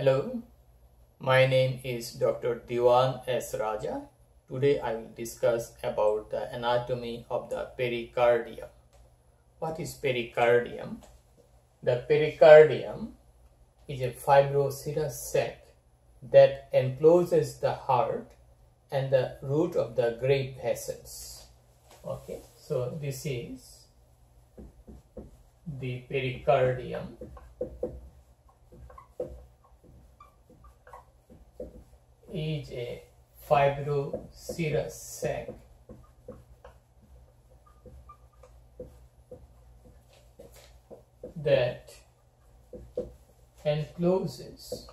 Hello, my name is Dr. Dewan S. Raja. Today I will discuss about the anatomy of the pericardium. What is pericardium? The pericardium is a fibroserous sac that encloses the heart and the root of the great vessels. Okay, so this is the pericardium is a fibroserous sac that encloses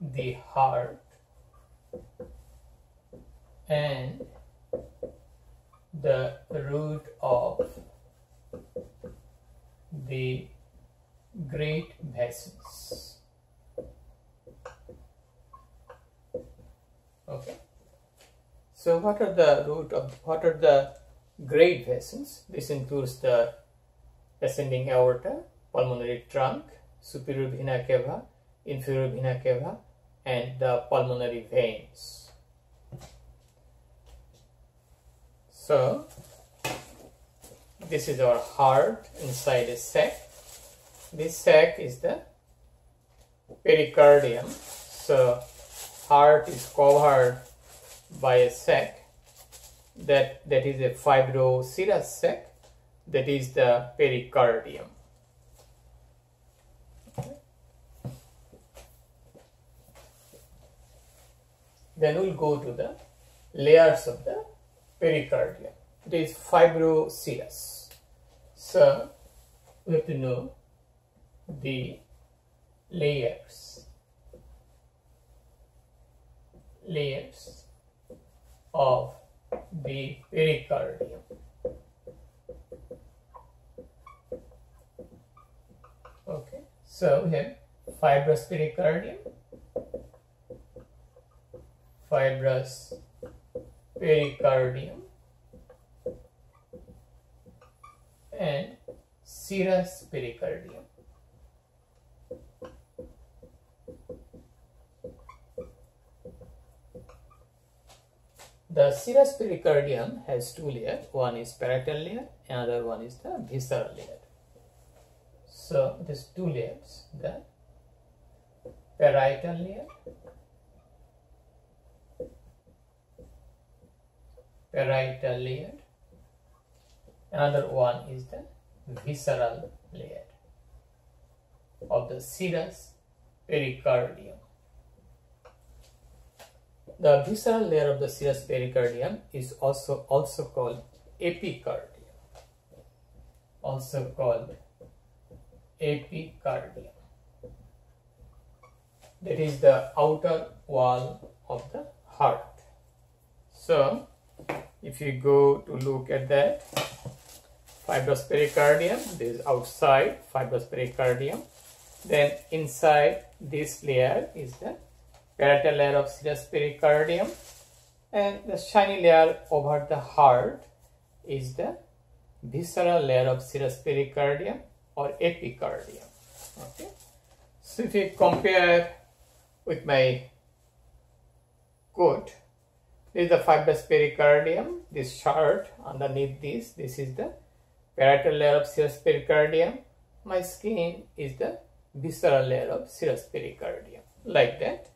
the heart and the root of the great vessels. Okay. So what are the root of what are the great vessels? This includes the ascending aorta, pulmonary trunk, superior vena cava, inferior vena cava, and the pulmonary veins. So this is our heart inside a sac. This sac is the pericardium. So heart is covered by a sac that that is a fibroserous sac that is the pericardium. Then we'll go to the layers of the pericardium. It is fibroserous. So we have to know the layers. Layers of the pericardium. Okay, so have fibrous pericardium, fibrous pericardium, and serous pericardium. The serous pericardium has two layers. One is parietal layer, another one is the visceral layer. So these two layers, the parietal layer, parietal layer, another one is the visceral layer of the serous pericardium. The visceral layer of the serous pericardium is also also called epicardium. Also called epicardium. That is the outer wall of the heart. So, if you go to look at that, fibrous pericardium, this is outside fibrous pericardium. Then inside this layer is the parietal layer of serous pericardium and the shiny layer over the heart is the visceral layer of serous pericardium or epicardium. Okay. So if you compare with my coat, this is the fibrous pericardium, this short underneath this, this is the parietal layer of serous pericardium. My skin is the visceral layer of serous pericardium, like that.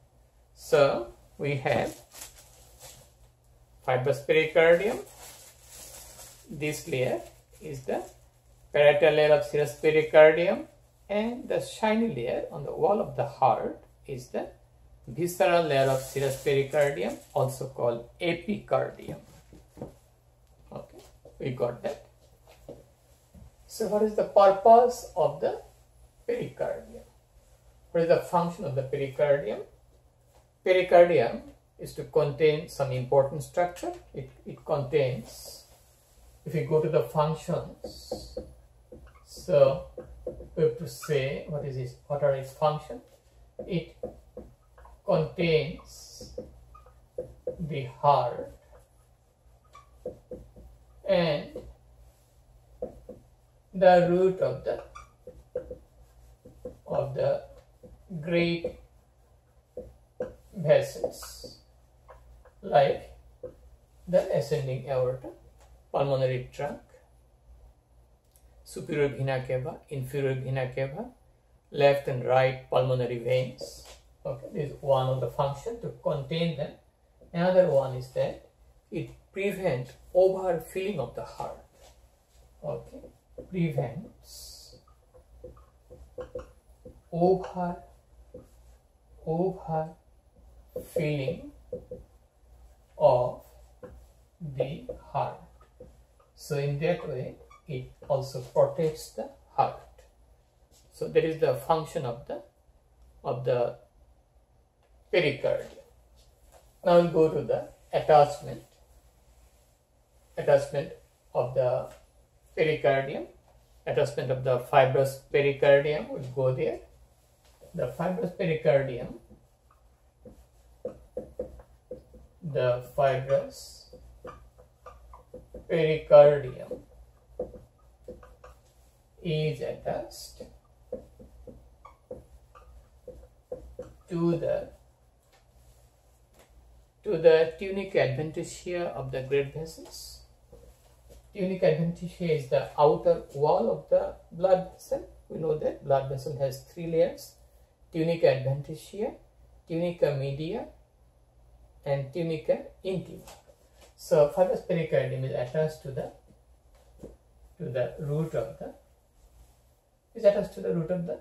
So we have fibrous pericardium. This layer is the parietal layer of serous pericardium and the shiny layer on the wall of the heart is the visceral layer of serous pericardium also called epicardium. Okay, we got that. So what is the purpose of the pericardium? What is the function of the pericardium? Pericardium is to contain some important structure. It, it contains, if you go to the functions, so we have to say what is its, what are its function? It contains the heart and the root of the of the great vessels like the ascending aorta, pulmonary trunk, superior vena cava, inferior vena cava, left and right pulmonary veins. Okay, this is one of the function to contain them. Another one is that it prevents overfilling of the heart. Okay, prevents over over filling of the heart. So in that way, it also protects the heart. So that is the function of the of the pericardium. Now we'll go to the attachment attachment of the pericardium attachment of the fibrous pericardium We'll go there the fibrous pericardium the fibrous pericardium is attached to the to the tunica adventitia of the great vessels. Tunica adventitia is the outer wall of the blood vessel. We know that blood vessel has three layers: tunica adventitia, tunica media, and tunica intima. So fibrous pericardium is attached to the to the root of the is attached to the root of the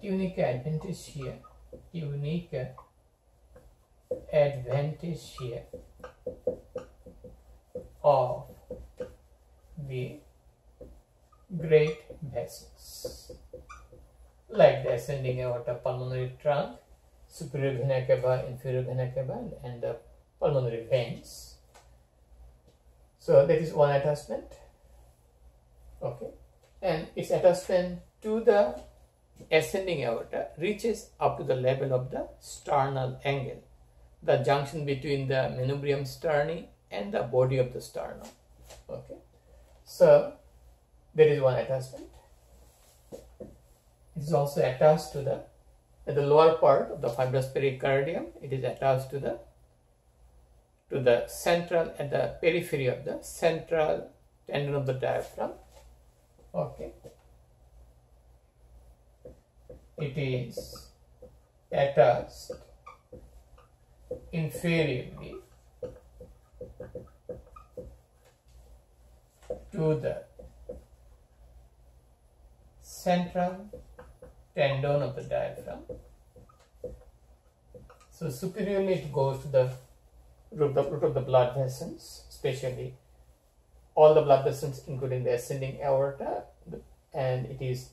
tunica adventitia, tunica adventitia of the great vessels like the ascending aorta pulmonary trunk superior vena cava, inferior vena cava, and the pulmonary veins. So that is one attachment. Okay, and its attachment to the ascending aorta reaches up to the level of the sternal angle, the junction between the manubrium sterni and the body of the sternum. Okay, so there is one attachment. It is also attached to the at the lower part of the fibrous pericardium it is attached to the to the central at the periphery of the central tendon of the diaphragm. Okay. It is attached inferiorly to the central tendon of the diaphragm. So superiorly it goes to the root of, root of the blood vessels, especially all the blood vessels including the ascending aorta and it is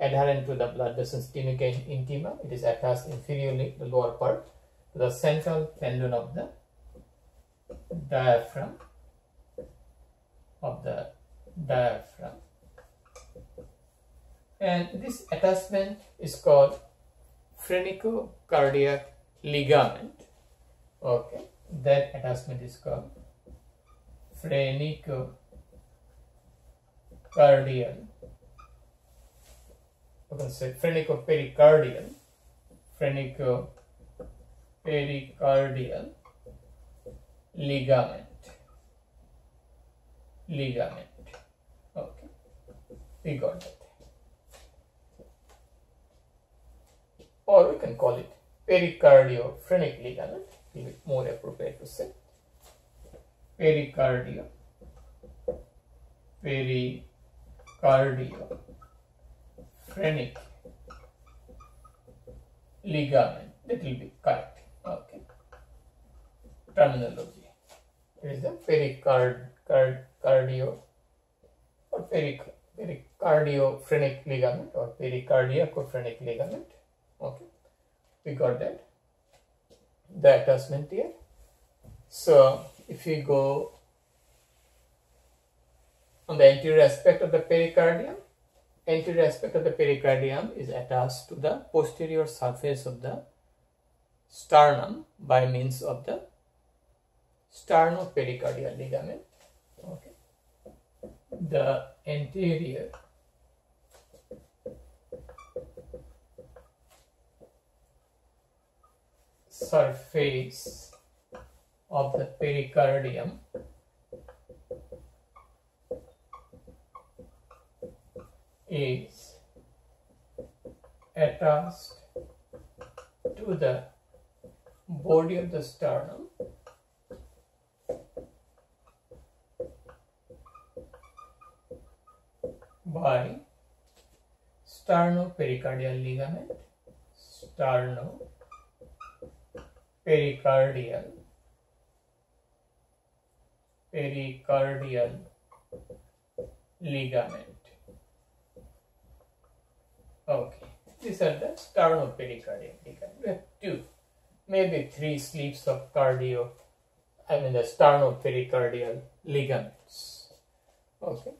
adherent to the blood vessels tunica intima. It is attached inferiorly the lower part to the central tendon of the diaphragm of the diaphragm and this attachment is called phrenicocardiac ligament. Okay that attachment is called phrenicocardial. You can say phrenicopericardial phrenico-pericardial ligament. Ligament. Okay we got that or we can call it pericardiophrenic ligament, be more appropriate to say. Pericardio, pericardiophrenic ligament, that will be correct. Okay. Terminology. It is the pericard, card, cardio or peric, ligament or pericardiacophrenic ligament okay. We got that. The attachment here. So if we go on the anterior aspect of the pericardium anterior aspect of the pericardium is attached to the posterior surface of the sternum by means of the sternopericardial ligament. Okay. The anterior surface of the pericardium. Is attached to the body of the sternum. By sternopericardial ligament, sternopericardial, pericardial pericardial ligament. Okay, these are the sternopericardial ligament. Two, maybe three sleeves of cardio, I mean the sternopericardial ligaments. Okay,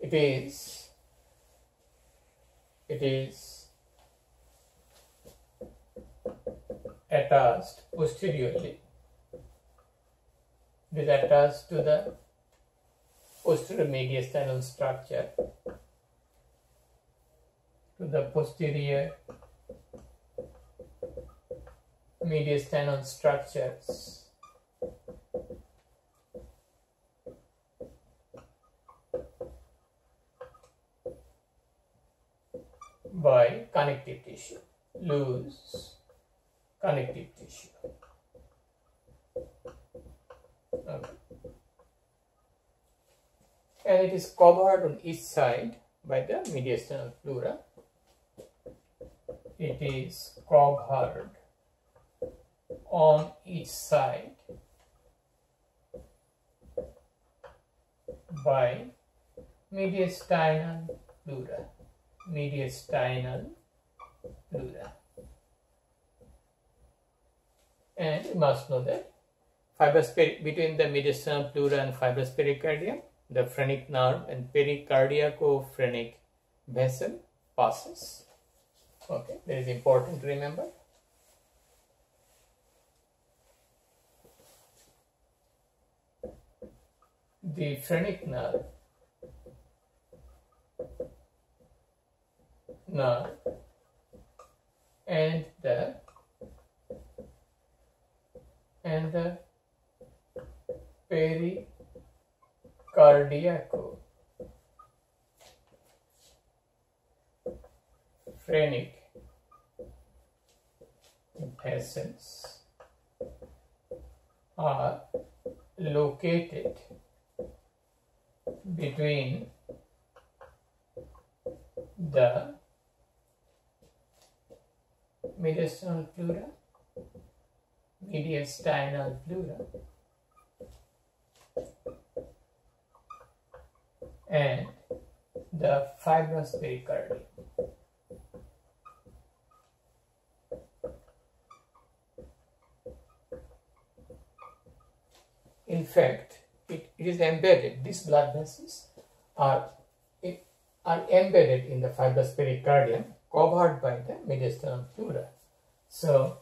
it is it is attached posteriorly. It is attached to the posterior mediastinal structure to the posterior mediastinal structures by connective tissue, loose connective tissue. Okay. And it is covered on each side by the mediastinal pleura. It is covered on each side by mediastinal pleura mediastinal pleura. And you must know that fibrous between the mediastinal pleura and fibrous pericardium, the phrenic nerve and pericardiaco-phrenic vessel passes. Okay, that is important to remember. The phrenic nerve nerve and the and the pericardiaco phrenic vessels are located between the mediastinal pleura, mediastinal pleura, and the fibrous pericardium. In fact, it, it is embedded, these blood vessels are, it, are embedded in the fibrous pericardium covered by the mediastinal pleura. So,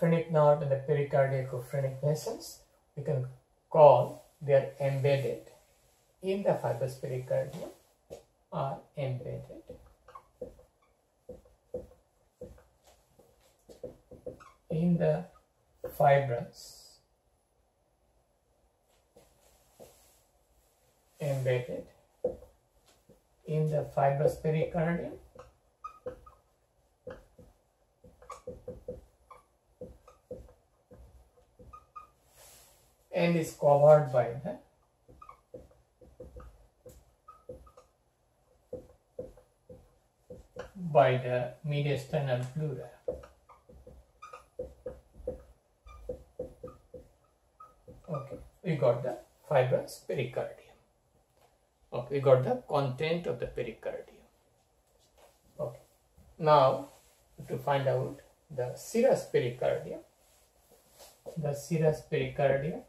phrenic nerve and the pericardiaco-phrenic vessels, we can call they are embedded. In the fibrous pericardium are embedded. In the fibrous embedded. In the fibrous pericardium and is covered by the by the mediastinal pleura. Okay, we got the fibrous pericardium. Okay, we got the content of the pericardium. Okay, now to find out the serous pericardium, the serous pericardium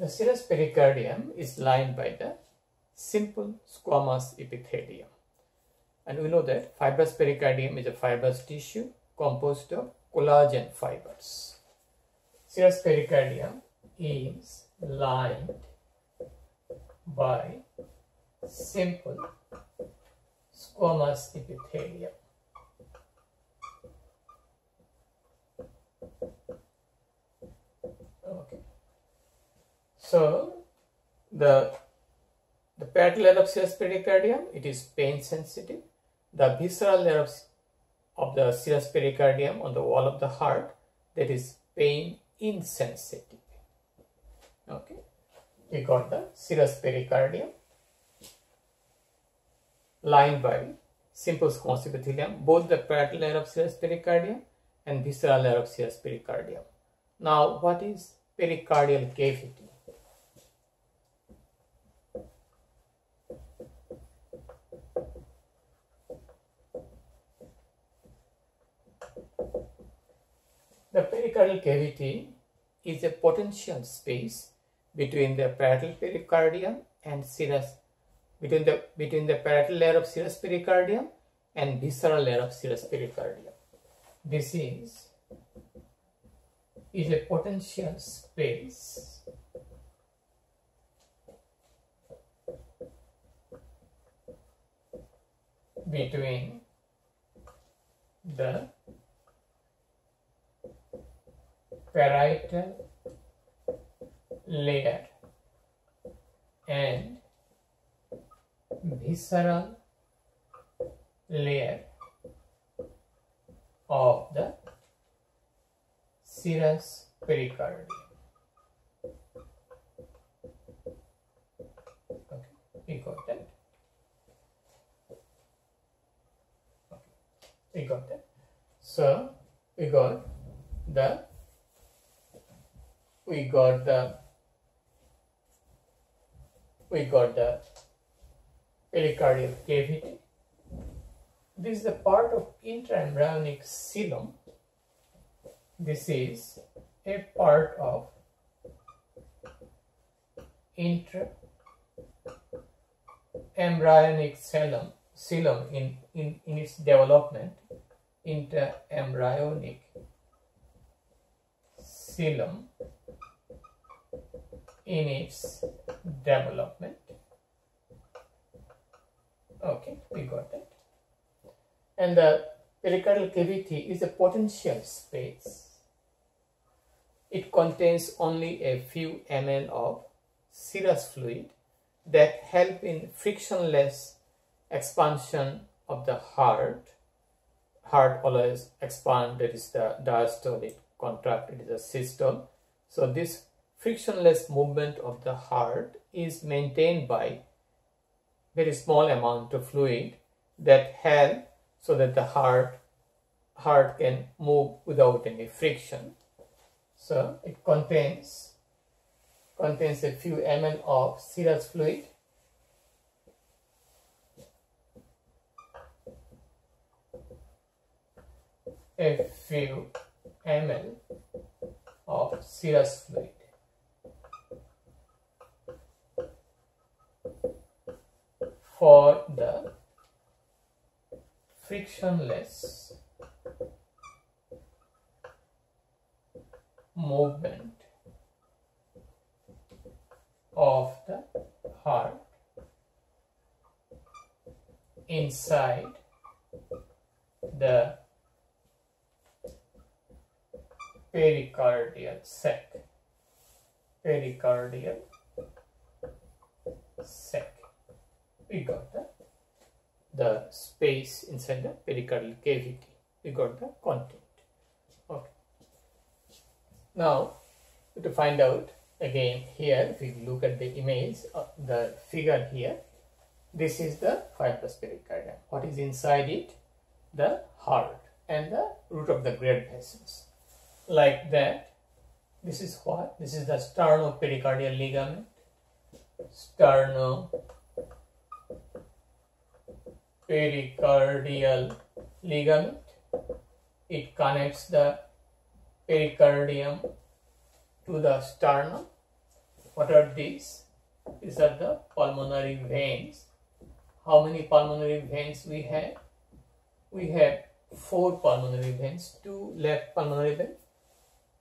The serous pericardium is lined by the simple squamous epithelium. And we know that fibrous pericardium is a fibrous tissue composed of collagen fibers. Serous pericardium is lined by simple squamous epithelium. Okay. So the the parietal layer of serous pericardium it is pain sensitive. The visceral layer of, of the serous pericardium on the wall of the heart that is pain insensitive. Okay, we got the serous pericardium lined by simple squamous epithelium, both the parietal layer of serous pericardium and visceral layer of serous pericardium. Now, what is pericardial cavity? The pericardial cavity is a potential space between the parietal pericardium and serous between the between the parietal layer of serous pericardium and visceral layer of serous pericardium. This is is a potential space between the parietal layer and visceral layer of the serous pericardium. Okay, we got that. Okay, we got that. So we got the we got the we got the pericardial cavity. This is the part of intraembryonic coelom. This is a part of intraembryonic coelom, coelom in, in, in its development, intraembryonic coelom in its development. Okay, we got that. And the pericardial cavity is a potential space. It contains only a few ml of serous fluid that help in frictionless expansion of the heart. Heart always expand, that is the diastolic contract, it is a systole. So this frictionless movement of the heart is maintained by very small amount of fluid that help so that the heart heart can move without any friction. So it contains contains a few ml of serous fluid a few ml of serous fluid for the frictionless movement of the heart inside the pericardial sac pericardial sac we got the the space inside the pericardial cavity. We got the content. Okay. Now to find out again here if we look at the image of the figure here this is the fibrous pericardium. What is inside it? The heart and the root of the great vessels like that this is what this is the sternopericardial ligament. Sterno pericardial ligament. It connects the pericardium to the sternum. What are these? These are the pulmonary veins. How many pulmonary veins we have? We have four pulmonary veins, two left pulmonary veins,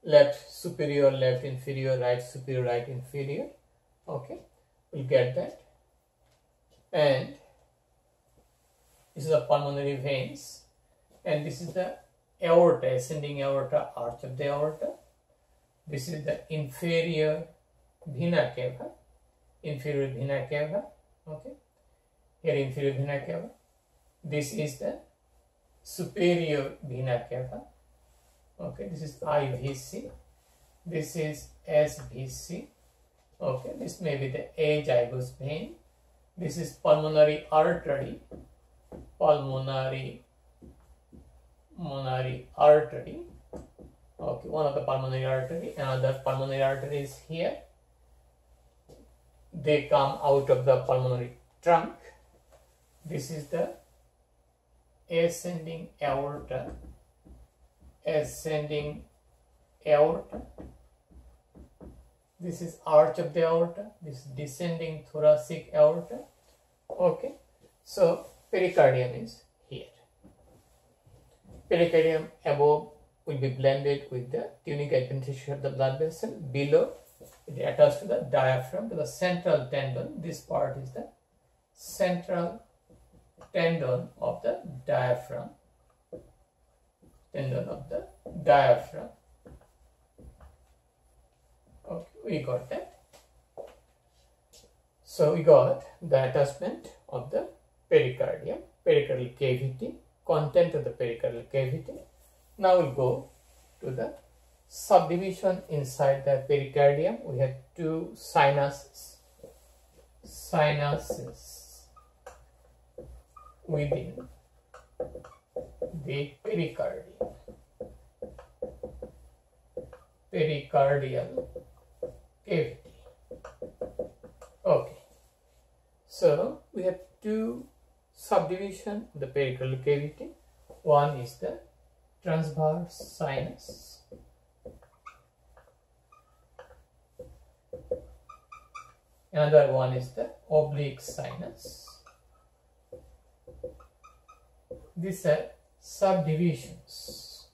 left superior, left inferior, right superior, right inferior. Okay, we'll get that. and this is the pulmonary veins and this is the aorta ascending aorta arch of the aorta. This is the inferior vena cava inferior vena cava okay? Here inferior vena cava. This is the superior vena cava okay? This is ivc this is svc okay? This may be the azygous vein this is pulmonary artery pulmonary pulmonary artery. Okay one of the pulmonary artery another pulmonary artery is here. They come out of the pulmonary trunk. This is the ascending aorta. Ascending aorta. This is arch of the aorta. This descending thoracic aorta. Okay so pericardium is here. Pericardium above will be blended with the tunica adventitia of the blood vessel. Below it attaches to the diaphragm to the central tendon. This part is the central tendon of the diaphragm. Tendon of the diaphragm. Okay we got that. So we got the attachment of the pericardium. Pericardial cavity content of the pericardial cavity now we'll go to the subdivision inside the pericardium. We have two sinuses. Sinuses. Within the pericardium. Pericardial cavity okay. So we have two subdivision the pericardial cavity one is the transverse sinus. Another one is the oblique sinus. These are subdivisions.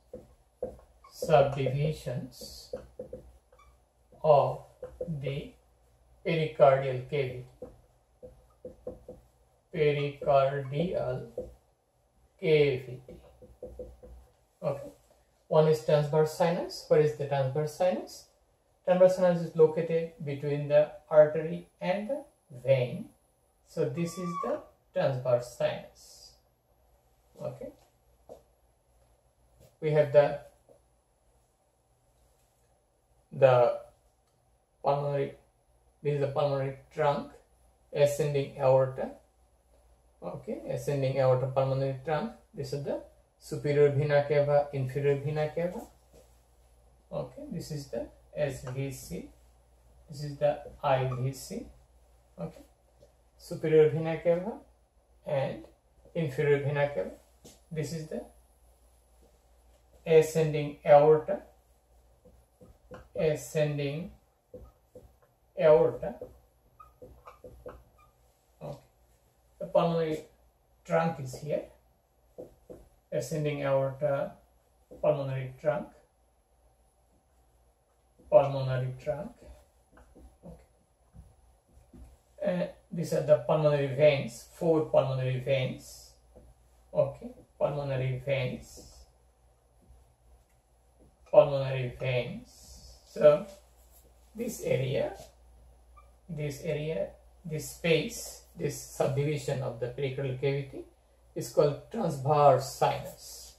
Subdivisions of the pericardial cavity pericardial cavity. Okay. One is transverse sinus. Where is the transverse sinus? Transverse sinus is located between the artery and the vein. So this is the transverse sinus. Okay. We have the the pulmonary this is the pulmonary trunk ascending aorta okay ascending aorta pulmonary trunk this is the superior vena cava inferior vena cava okay this is the svc this is the ivc okay superior vena cava and inferior vena cava this is the ascending aorta ascending aorta pulmonary trunk is here. Ascending aorta uh, pulmonary trunk pulmonary trunk okay. and these are the pulmonary veins. Four pulmonary veins. Okay. Pulmonary veins. Pulmonary veins. So this area this area this space this subdivision of the pericardial cavity is called transverse sinus.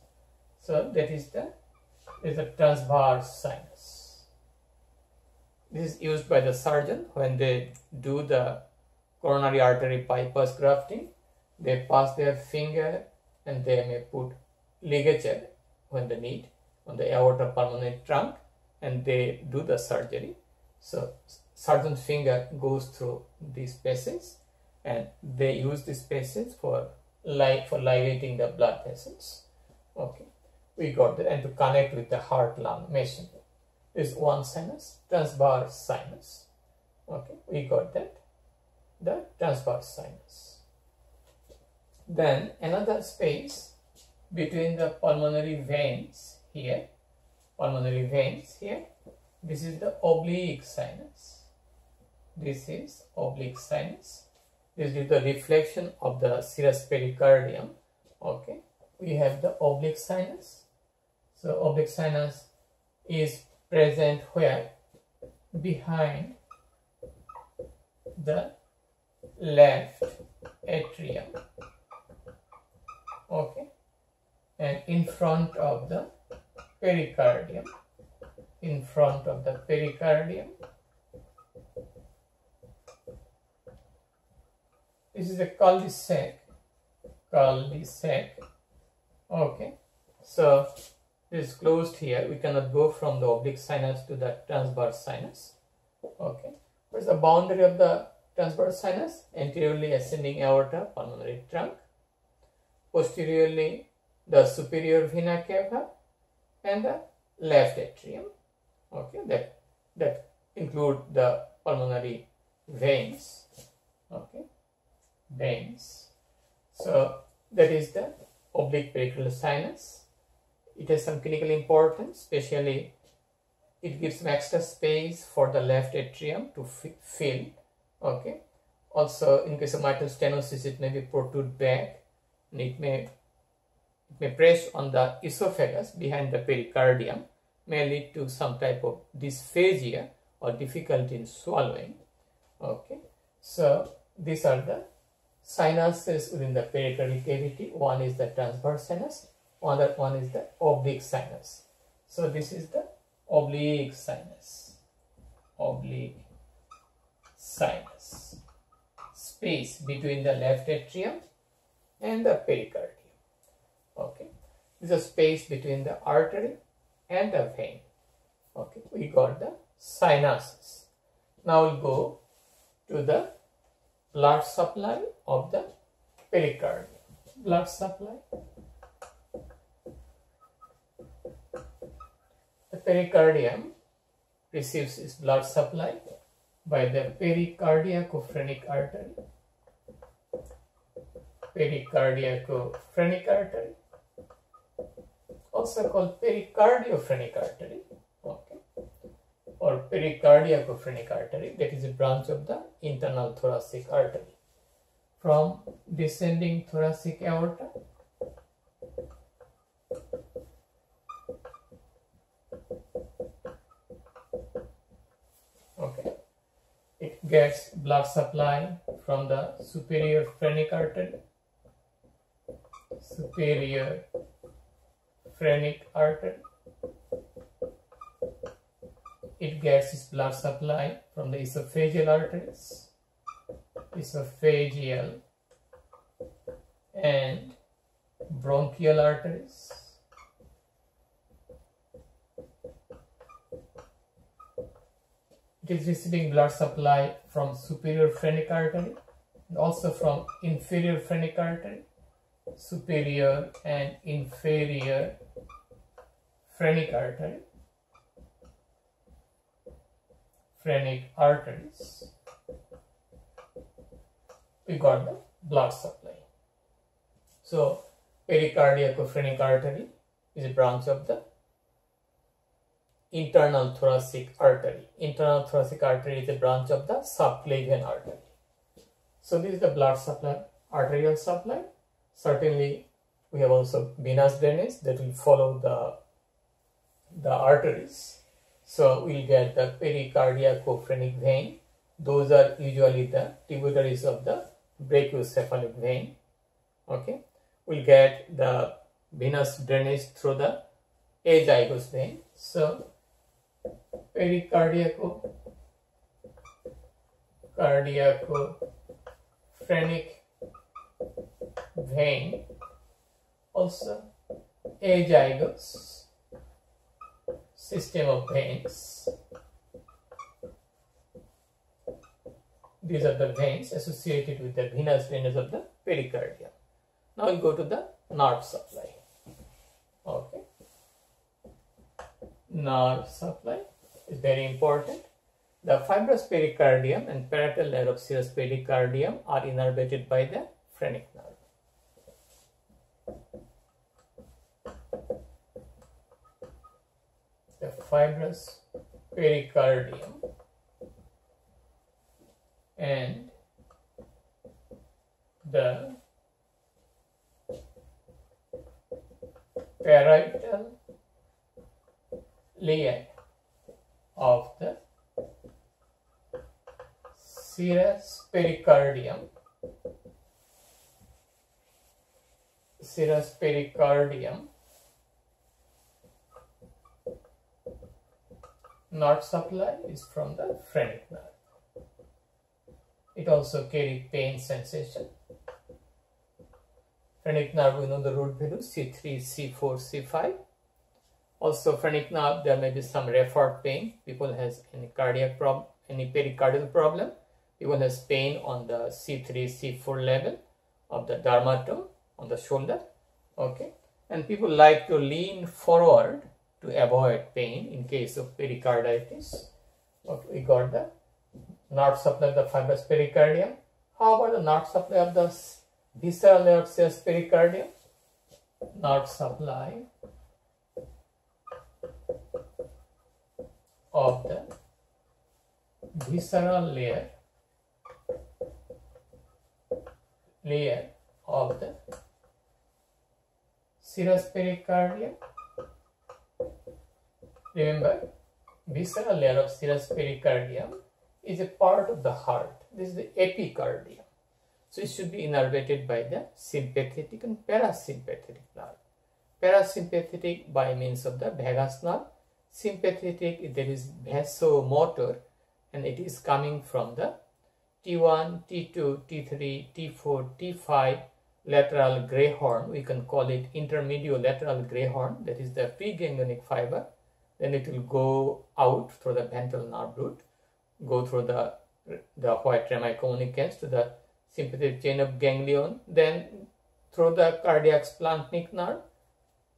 So that is the is the transverse sinus. This is used by the surgeon when they do the coronary artery bypass grafting. They pass their finger and they may put ligature when they need on the aorta pulmonary trunk and they do the surgery. So surgeon's finger goes through these spaces and they use these spaces for for ligating the blood vessels. Okay. We got that. And to connect with the heart lung machine. Is one sinus transverse sinus. Okay. We got that. The transverse sinus. Then another space between the pulmonary veins here pulmonary veins here. This is the oblique sinus. This is oblique sinus this is the reflection of the serous pericardium. Okay, we have the oblique sinus. So oblique sinus is present where? Behind the left atrium. Okay, and in front of the pericardium. In front of the pericardium this is a cul-de-sac. Cul-de-sac. Okay. So this is closed here. We cannot go from the oblique sinus to the transverse sinus. Okay. What is the boundary of the transverse sinus? Anteriorly ascending aorta pulmonary trunk. Posteriorly the superior vena cava and the left atrium. Okay. That that include the pulmonary veins. Okay veins. So that is the oblique peripheral sinus. It has some clinical importance, especially it gives some extra space for the left atrium to fill. Okay. Also, in case of mitral stenosis, it may be protrude back and it may it may press on the esophagus behind the pericardium, may lead to some type of dysphagia or difficulty in swallowing. Okay, so these are the sinuses within the pericardial cavity. One is the transverse sinus, other one is the oblique sinus. So this is the oblique sinus, oblique sinus, space between the left atrium and the pericardium. Okay, this is a space between the artery and the vein. Okay, we got the sinuses. Now we'll go to the blood supply of the pericardium. Blood supply. The pericardium receives its blood supply by the pericardiacophrenic artery. Pericardiacophrenic artery, also called pericardiophrenic artery or pericardiacophrenic artery that is a branch of the internal thoracic artery. From descending thoracic aorta okay it gets blood supply from the superior phrenic artery superior phrenic artery it gets its blood supply from the esophageal arteries, esophageal and bronchial arteries. It is receiving blood supply from superior phrenic artery and also from inferior phrenic artery, superior and inferior phrenic artery phrenic arteries, we got the blood supply. So, pericardiacophrenic artery is a branch of the internal thoracic artery. Internal thoracic artery is a branch of the subclavian artery. So, this is the blood supply, arterial supply. Certainly, we have also venous drainage that will follow the, the arteries so we'll get the pericardiacophrenic vein. Those are usually the tributaries of the brachiocephalic vein. Okay. We'll get the venous drainage through the azygos vein. So pericardiaco cardiacophrenic vein also azygos system of veins. These are the veins associated with the venous drainage of the pericardium. Now we'll go to the nerve supply. Okay. Nerve supply is very important. The fibrous pericardium and parietal layer of serous pericardium are innervated by the phrenic fibrous pericardium. And the parietal layer of the serous pericardium. Serous pericardium nerve supply is from the phrenic nerve. It also carry pain sensation. Phrenic nerve, we know the root value C3, C4, C5. Also phrenic nerve, there may be some referred pain. People has any cardiac problem, any pericardial problem. People has pain on the C3, C4 level of the dermatome on the shoulder. Okay. And people like to lean forward to avoid pain in case of pericarditis. Okay, we got the nerve supply of the fibrous pericardium. How about the nerve supply of the visceral layer of pericardium? Nerve supply of the visceral layer layer of the serous pericardium Remember, visceral layer of serous pericardium is a part of the heart. This is the epicardium. So it should be innervated by the sympathetic and parasympathetic nerve. Parasympathetic by means of the vagus nerve. Sympathetic, there is vasomotor and it is coming from the T1, T2, T3, T4, T5 lateral gray horn. We can call it intermediolateral gray horn. That is the preganglionic fiber then it will go out through the ventral nerve root, go through the, the white rami communicans to the sympathetic chain of ganglion, then through the cardiac splanchnic nerve,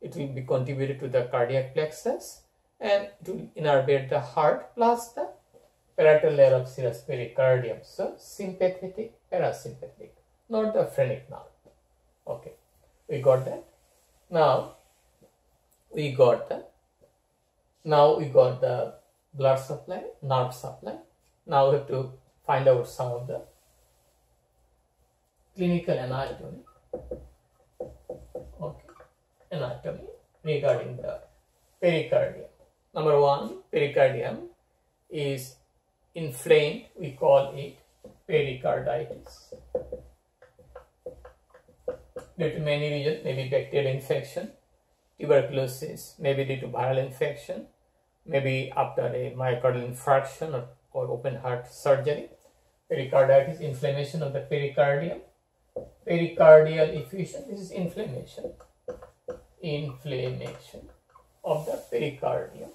it will be contributed to the cardiac plexus and it will innervate the heart plus the parietal layer of serous pericardium. So sympathetic, parasympathetic, not the phrenic nerve. Okay, we got that. Now we got the now we got the blood supply, nerve supply. Now we have to find out some of the clinical anatomy. Okay, anatomy regarding the pericardium. Number one, pericardium is inflamed. We call it pericarditis. Due to many reasons, maybe bacterial infection, tuberculosis, maybe due to viral infection, maybe after a myocardial infarction or, or open heart surgery. Pericarditis, inflammation of the pericardium. Pericardial effusion, this is inflammation. Inflammation of the pericardium.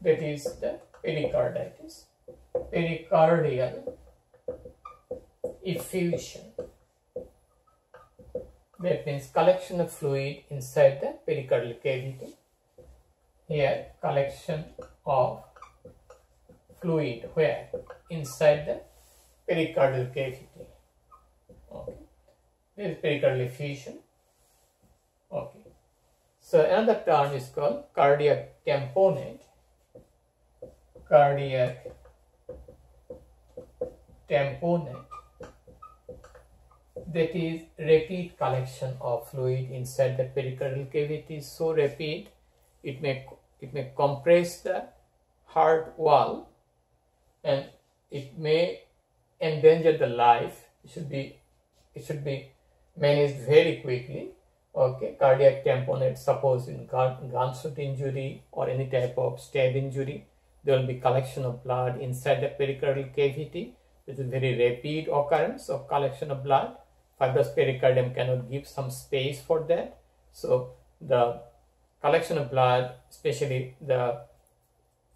That is the pericarditis. Pericardial effusion. That means collection of fluid inside the pericardial cavity here collection of fluid where? Inside the pericardial cavity. Okay. This is pericardial effusion. Okay. So another term is called cardiac tamponade. Cardiac tamponade. That is repeat collection of fluid inside the pericardial cavity. So rapid it may it may compress the heart wall and it may endanger the life. It should be it should be managed very quickly. Okay cardiac tamponade suppose in gunshot injury or any type of stab injury there will be collection of blood inside the pericardial cavity which is very rapid occurrence of collection of blood. Fibrous pericardium cannot give some space for that. So the collection of blood, especially the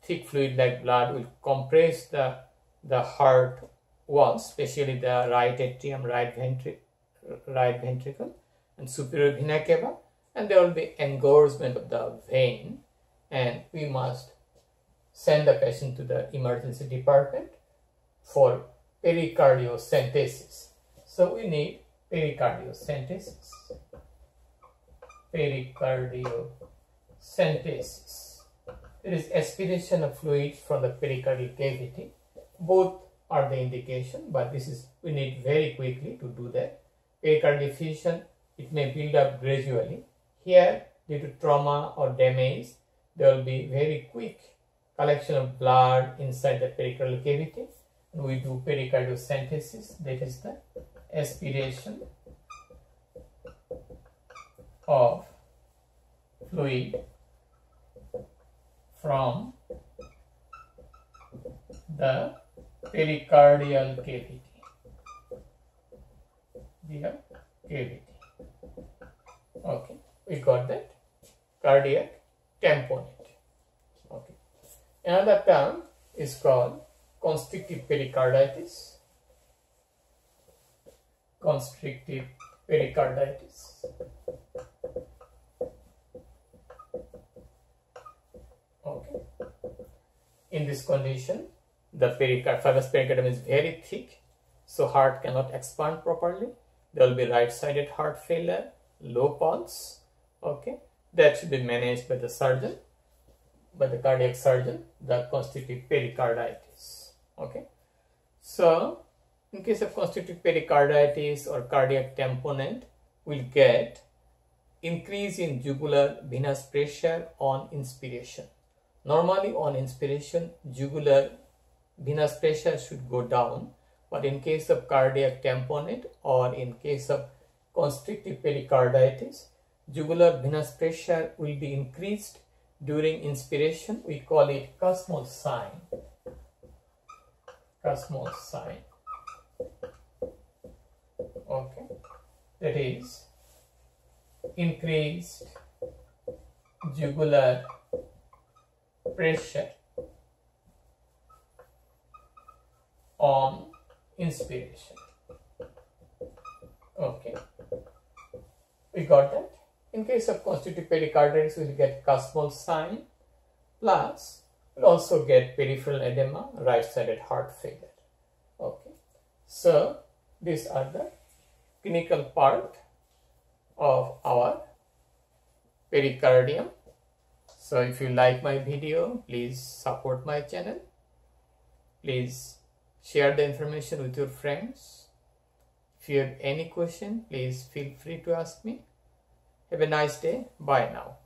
thick fluid like blood, will compress the, the heart wall, especially the right atrium, right, ventri right ventricle, and superior vena cava, and there will be engorgement of the vein, and we must send the patient to the emergency department for pericardiocentesis. So we need pericardiocentesis. Pericardio centesis. There is aspiration of fluid from the pericardial cavity. Both are the indication, but this is we need very quickly to do that. Pericardial effusion, it may build up gradually. Here, due to trauma or damage, there will be very quick collection of blood inside the pericardial cavity. We do pericardiocentesis, that is the aspiration of fluid from the pericardial cavity. The cavity. Okay, we got that cardiac tamponade. Okay. Another term is called constrictive pericarditis. Constrictive pericarditis. Okay. In this condition, the fibrous pericardium is very thick, so heart cannot expand properly. There will be right-sided heart failure, low pulse. Okay, that should be managed by the surgeon, by the cardiac surgeon, the constrictive pericarditis. Okay, so in case of constitutive pericarditis or cardiac tamponade, we'll get increase in jugular venous pressure on inspiration. Normally on inspiration, jugular venous pressure should go down, but in case of cardiac tamponade or in case of constrictive pericarditis, jugular venous pressure will be increased during inspiration. We call it Kussmaul sign. Kussmaul sign. Okay, that is increased jugular pressure on inspiration. Okay, we got that. In case of constrictive pericarditis, we will get Kussmaul sign plus we'll also get peripheral edema, right-sided heart failure. Okay, so these are the clinical part of our pericardium so if you like my video, please support my channel. Please share the information with your friends. If you have any question, please feel free to ask me. Have a nice day. Bye now.